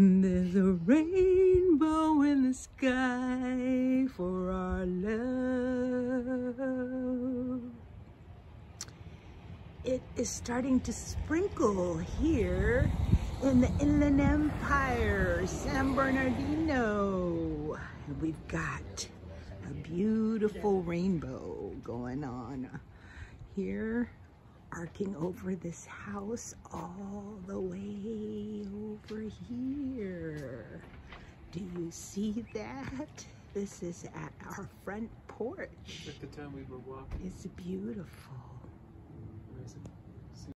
There's a rainbow in the sky for our love. It is starting to sprinkle here in the Inland Empire, San Bernardino. And we've got a beautiful rainbow going on here arcing over this house all the way here. Do you see that? This is at our front porch. At the time we were walking. It's beautiful.